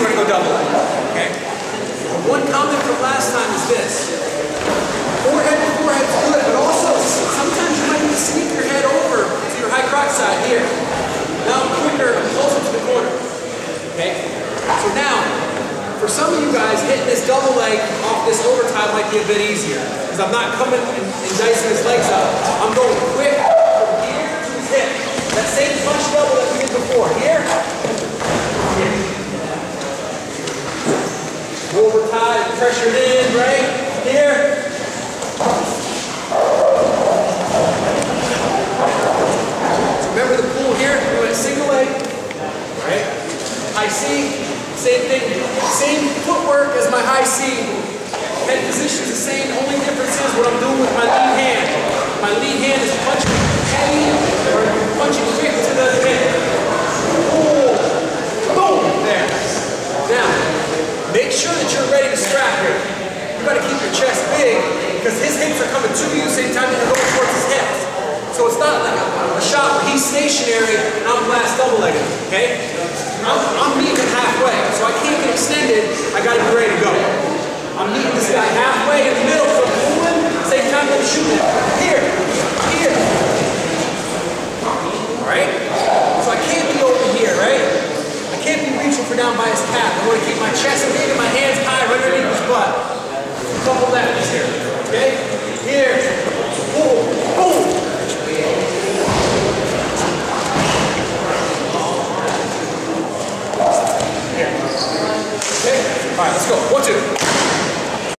we're gonna go double leg. Okay? One comment from last time is this. Forehead to forehead is good, but also sometimes you might need to sneak your head over to your high crotch side here. Now I'm quicker, I'm closer to the corner. Okay? So now, for some of you guys, hitting this double leg off this overtie might be a bit easier. Because I'm not coming and, and dicing his legs up. I'm going quick from here to his hip. That same punch double that we did before. Here, here. Overtie, pressured in, right? Here. Remember the pull here? We went single leg, right? High C, same thing, same footwork things are coming to you, same time they're going towards his head. So it's not like a, a shot where he's stationary and I'm last double-legged, okay? I'm, I'm meeting halfway, so I can't get extended, I gotta be ready to go. I'm meeting this guy halfway in the middle, so I'm pulling, same time I'm shooting. Here, here. Alright? So I can't be over here, right? I can't be reaching for down by his cap. I want to keep my chest and my All right, let's go. One, two.